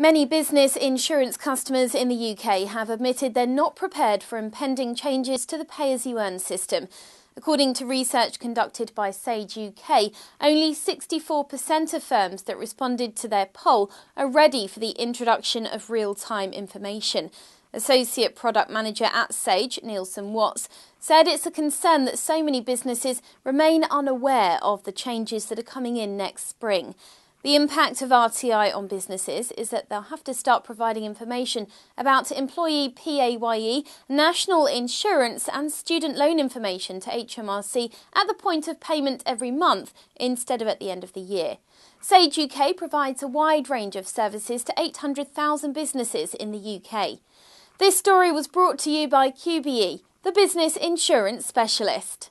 Many business insurance customers in the UK have admitted they're not prepared for impending changes to the pay as you earn system. According to research conducted by Sage UK, only 64% of firms that responded to their poll are ready for the introduction of real time information. Associate Product Manager at Sage, Nielsen Watts, said it's a concern that so many businesses remain unaware of the changes that are coming in next spring. The impact of RTI on businesses is that they'll have to start providing information about employee PAYE, national insurance, and student loan information to HMRC at the point of payment every month instead of at the end of the year. Sage UK provides a wide range of services to 800,000 businesses in the UK. This story was brought to you by QBE, the business insurance specialist.